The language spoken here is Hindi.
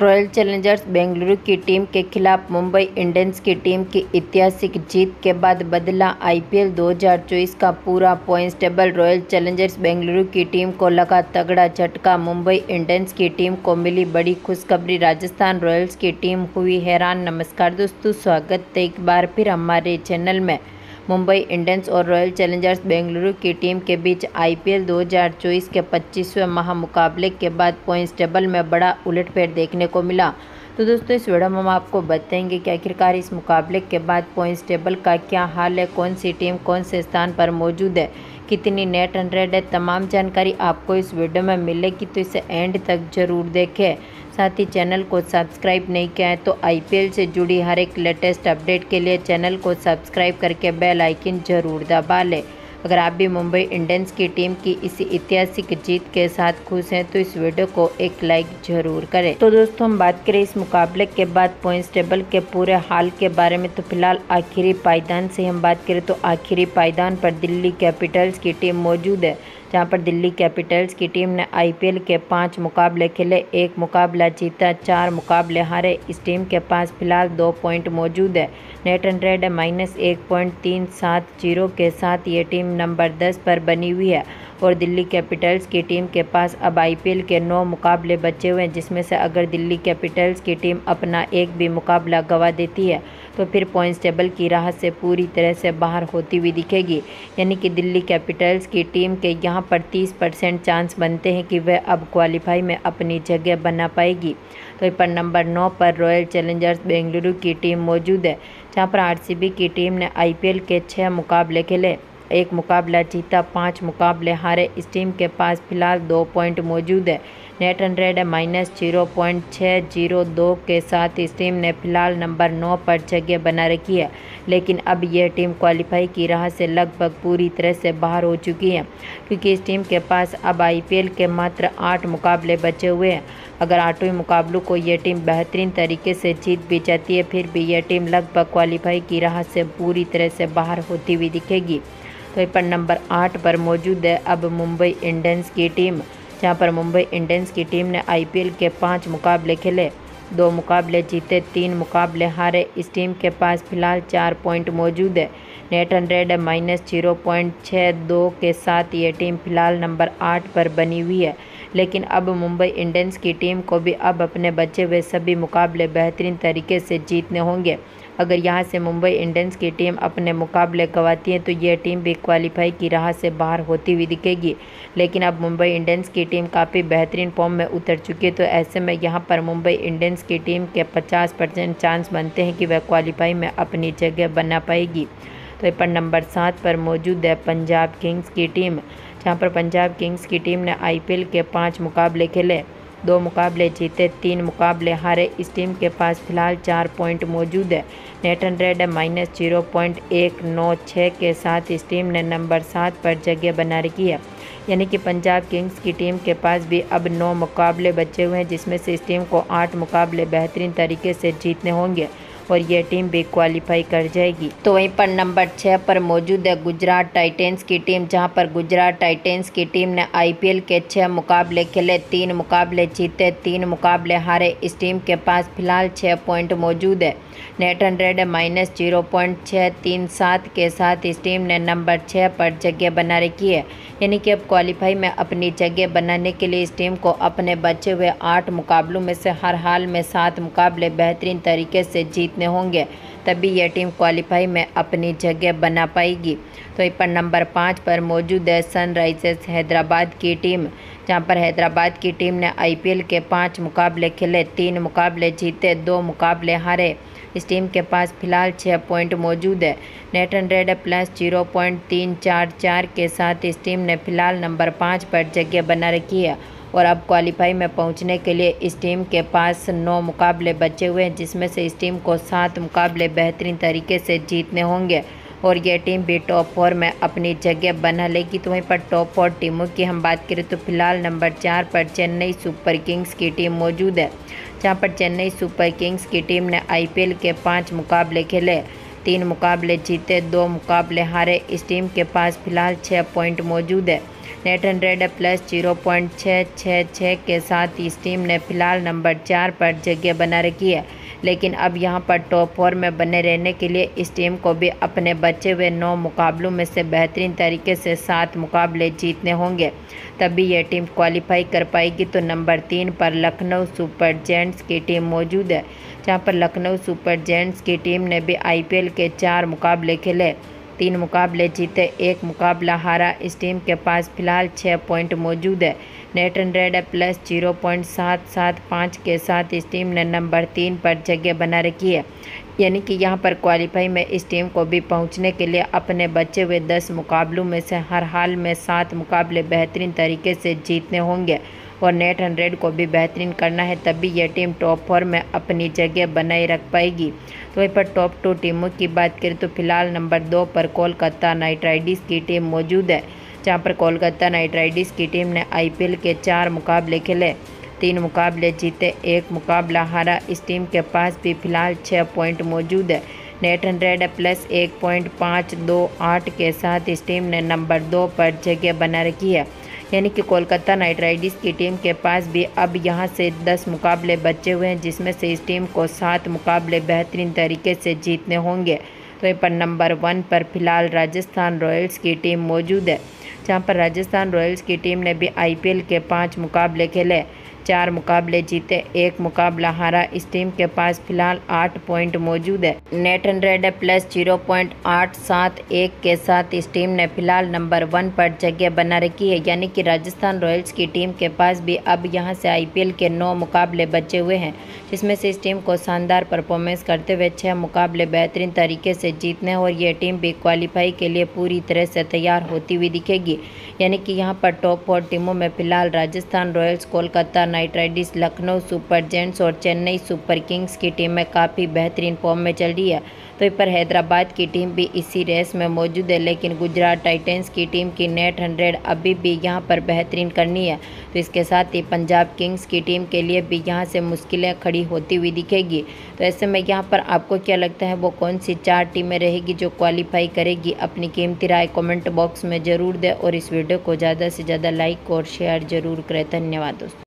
रॉयल चैलेंजर्स बेंगलुरु की टीम के खिलाफ मुंबई इंडियंस की टीम की ऐतिहासिक जीत के बाद बदला आईपीएल 2024 का पूरा points table Royal Challengers Bengaluru की टीम को लगा तगड़ा झटका। मुंबई इंडियंस की टीम को मिली बड़ी खुशखबरी। राजस्थान रॉयल्स की टीम हुई हैरान। नमस्कार दोस्तों, स्वागत है एक बार फिर हमारे चैनल में। मुंबई इंडियंस और रॉयल चैलेंजर्स बेंगलुरु की टीम के बीच आईपीएल 2024 के 25वें महामुकाबले के बाद पॉइंट्स टेबल में बड़ा उलटफेर देखने को मिला। तो दोस्तों, इस वीडियो में हम आपको बताएँगे कि आखिरकार इस मुकाबले के बाद पॉइंट्स टेबल का क्या हाल है, कौन सी टीम कौन से स्थान पर मौजूद है, कितनी नेट रेट है, तमाम जानकारी आपको इस वीडियो में मिलेगी। तो इसे एंड तक ज़रूर देखें। साथ ही चैनल को सब्सक्राइब नहीं किया है तो आईपीएल से जुड़ी हर एक लेटेस्ट अपडेट के लिए चैनल को सब्सक्राइब करके बेल आइकन ज़रूर दबा लें। अगर आप भी मुंबई इंडियंस की टीम की इसी ऐतिहासिक जीत के साथ खुश हैं तो इस वीडियो को एक लाइक ज़रूर करें। तो दोस्तों, हम बात करें इस मुकाबले के बाद पॉइंट्स टेबल के पूरे हाल के बारे में। तो फ़िलहाल आखिरी पायदान से हम बात करें तो आखिरी पायदान पर दिल्ली कैपिटल्स की टीम मौजूद है। जहाँ पर दिल्ली कैपिटल्स की टीम ने आईपीएल के पाँच मुकाबले खेले। एक मुकाबला जीता, चार मुकाबले हारे। इस टीम के पास फ़िलहाल दो पॉइंट मौजूद है। नेट एंड रेड माइनस एक पॉइंट तीन सात ज़ीरो के साथ ये टीम नंबर दस पर बनी हुई है। और दिल्ली कैपिटल्स की टीम के पास अब आईपीएल के नौ मुकाबले बचे हुए हैं, जिसमें से अगर दिल्ली कैपिटल्स की टीम अपना एक भी मुकाबला गंवा देती है तो फिर पॉइंट्स टेबल की राह से पूरी तरह से बाहर होती हुई दिखेगी। यानी कि दिल्ली कैपिटल्स की टीम के यहाँ पर 30 परसेंट चांस बनते हैं कि वह अब क्वालिफाई में अपनी जगह बना पाएगी। तो पर नंबर नौ पर रॉयल चैलेंजर्स बेंगलुरु की टीम मौजूद है, जहाँ पर आर की टीम ने आईपीएल के छः मुकाबले खेले। एक मुकाबला जीता, पाँच मुकाबले हारे। इस टीम के पास फ़िलहाल दो पॉइंट मौजूद है। नेट रन रेट है माइनस ज़ीरो पॉइंट छः ज़ीरो दो के साथ इस टीम ने फ़िलहाल नंबर नौ पर जगह बना रखी है। लेकिन अब यह टीम क्वालिफाई की राह से लगभग पूरी तरह से बाहर हो चुकी है, क्योंकि इस टीम के पास अब आईपीएल के मात्र आठ मुकाबले बचे हुए हैं। अगर आठवें मुकाबलों को यह टीम बेहतरीन तरीके से जीत भी जाती है, फिर भी यह टीम लगभग क्वालिफाई की राह से पूरी तरह से बाहर होती हुई दिखेगी। पर नंबर आठ पर मौजूद है। अब मुंबई इंडियंस की टीम, जहाँ पर मुंबई इंडियंस की टीम ने आईपीएल के पाँच मुकाबले खेले। दो मुकाबले जीते, तीन मुकाबले हारे। इस टीम के पास फ़िलहाल चार पॉइंट मौजूद है। Net run rate minus zero point छः दो के साथ ये टीम फ़िलहाल नंबर आठ पर बनी हुई है। लेकिन अब मुंबई इंडियंस की टीम को भी अब अपने बचे हुए सभी मुकाबले बेहतरीन तरीके से जीतने होंगे। अगर यहाँ से मुंबई इंडियंस की टीम अपने मुकाबले गंवाती है तो यह टीम भी क्वालिफाई की राह से बाहर होती हुई दिखेगी। लेकिन अब मुंबई इंडियंस की टीम काफ़ी बेहतरीन फॉर्म में उतर चुकी है तो ऐसे में यहाँ पर मुंबई इंडियंस की टीम के 50 परसेंट चांस बनते हैं कि वह क्वालिफाई में अपनी जगह बना पाएगी। तो पर नंबर सात पर मौजूद है पंजाब किंग्स की टीम। जहाँ पर पंजाब किंग्स की टीम ने आईपीएल के पाँच मुकाबले खेले। दो मुकाबले जीते, तीन मुकाबले हारे। इस टीम के पास फ़िलहाल चार पॉइंट मौजूद है। Net rate minus zero point एक नौ छः के साथ इस टीम ने नंबर सात पर जगह बना रखी है। यानी कि पंजाब किंग्स की टीम के पास भी अब नौ मुकाबले बचे हुए हैं, जिसमें से इस टीम को आठ मुकाबले बेहतरीन तरीके से जीतने होंगे। और यह टीम भी क्वालिफाई कर जाएगी। तो वहीं पर नंबर छः पर मौजूद है गुजरात टाइटेंस की टीम, जहाँ पर गुजरात टाइटेंस की टीम ने आईपीएल के छः मुकाबले खेले, तीन मुकाबले जीते, तीन मुकाबले हारे। इस टीम के पास फ़िलहाल छः पॉइंट मौजूद है। Net run rate minus zero point छः तीन सात के साथ इस टीम ने नंबर छः पर जगह बना रखी है। यानी कि अब क्वालिफाई में अपनी जगह बनाने के लिए इस टीम को अपने बचे हुए आठ मुकाबलों में से हर हाल में सात मुकाबले बेहतरीन तरीके से जीतने होंगे, तभी यह टीम क्वालिफाई में अपनी जगह बना पाएगी। तो इस पर नंबर पाँच पर मौजूद है सनराइजर्स हैदराबाद की टीम जहाँ पर हैदराबाद की टीम ने आईपीएल के पाँच मुकाबले खेले, तीन मुकाबले जीते, दो मुकाबले हारे। इस टीम के पास फ़िलहाल छः पॉइंट मौजूद है। Net run rate plus zero point तीन चार चार के साथ इस टीम ने फ़िलहाल नंबर पाँच पर जगह बना रखी है और अब क्वालिफाई में पहुँचने के लिए इस टीम के पास नौ मुकाबले बचे हुए हैं, जिसमें से इस टीम को सात मुकाबले बेहतरीन तरीके से जीतने होंगे। और यह टीम भी टॉप फोर में अपनी जगह बना लेगी। तो वहीं पर टॉप फोर टीमों की हम बात करें तो फ़िलहाल नंबर चार पर चेन्नई सुपर किंग्स की टीम मौजूद है, जहाँ पर चेन्नई सुपर किंग्स की टीम ने आईपीएल के पाँच मुकाबले खेले, तीन मुकाबले जीते, दो मुकाबले हारे। इस टीम के पास फ़िलहाल छः पॉइंट मौजूद है। Net run rate plus zero point छः छः छः के साथ इस टीम ने फ़िलहाल नंबर चार पर जगह बना रखी है। लेकिन अब यहाँ पर टॉप फोर में बने रहने के लिए इस टीम को भी अपने बचे हुए नौ मुकाबलों में से बेहतरीन तरीके से सात मुकाबले जीतने होंगे। तभी यह टीम क्वालिफाई कर पाएगी तो नंबर तीन पर लखनऊ सुपर जेंट्स की टीम मौजूद है, जहाँ पर लखनऊ सुपर जेंट्स की टीम ने भी आईपीएल के चार मुकाबले खेले। तीन मुकाबले जीते, एक मुकाबला हारा। इस टीम के पास फ़िलहाल छः पॉइंट मौजूद है। Net rate plus zero point सात सात पाँच के साथ इस टीम ने नंबर तीन पर जगह बना रखी है। यानी कि यहाँ पर क्वालिफाई में इस टीम को भी पहुँचने के लिए अपने बचे हुए दस मुकाबलों में से हर हाल में सात मुकाबले बेहतरीन तरीके से जीतने होंगे। और नेट हंड्रेड को भी बेहतरीन करना है, तभी यह टीम टॉप फोर में अपनी जगह बनाए रख पाएगी। तो वहीं पर टॉप टू टीमों की बात करें तो फ़िलहाल नंबर दो पर कोलकाता नाइट राइडर्स की टीम मौजूद है, जहाँ पर कोलकाता नाइट राइडर्स की टीम ने आईपीएल के चार मुकाबले खेले। तीन मुकाबले जीते, एक मुकाबला हारा। इस टीम के पास भी फ़िलहाल छः पॉइंट मौजूद है। नेट हंड्रेड प्लस एक पॉइंट पाँच दो आठ के साथ इस टीम ने नंबर दो पर जगह बना रखी है। यानी कि कोलकाता नाइट राइडर्स की टीम के पास भी अब यहाँ से 10 मुकाबले बचे हुए हैं, जिसमें से इस टीम को सात मुकाबले बेहतरीन तरीके से जीतने होंगे। तो पर नंबर वन पर फ़िलहाल राजस्थान रॉयल्स की टीम मौजूद है, जहाँ पर राजस्थान रॉयल्स की टीम ने भी आईपीएल के पाँच मुकाबले खेले। चार मुकाबले जीते, एक मुकाबला हारा। इस टीम के पास फ़िलहाल आठ पॉइंट मौजूद है। Net run rate plus zero point आठ सात एक के साथ इस टीम ने फ़िलहाल नंबर वन पर जगह बना रखी है। यानी कि राजस्थान रॉयल्स की टीम के पास भी अब यहाँ से आईपीएल के नौ मुकाबले बचे हुए हैं, जिसमें से इस टीम को शानदार परफॉर्मेंस करते हुए छः मुकाबले बेहतरीन तरीके से जीतने और ये टीम भी क्वालिफाई के लिए पूरी तरह से तैयार होती हुई दिखेगी। यानी कि यहाँ पर टॉप फोर टीमों में फ़िलहाल Rajasthan Royals, Kolkata Knight Riders Lucknow Super Giants और चेन्नई सुपर किंग्स की टीमें काफ़ी बेहतरीन फॉर्म में चल रही है। तो पर हैदराबाद की टीम भी इसी रेस में मौजूद है, लेकिन गुजरात टाइटन्स की टीम की नेट हंड्रेड अभी भी यहाँ पर बेहतरीन करनी है। तो इसके साथ ही पंजाब किंग्स की टीम के लिए भी यहाँ से मुश्किलें खड़ी होती हुई दिखेगी। तो ऐसे में यहाँ पर आपको क्या लगता है, वो कौन सी चार टीमें रहेगी जो क्वालिफाई करेगी? अपनी कीमती राय कमेंट बॉक्स में ज़रूर दें और इस वीडियो को ज़्यादा से ज़्यादा लाइक और शेयर ज़रूर करें। धन्यवाद दोस्तों।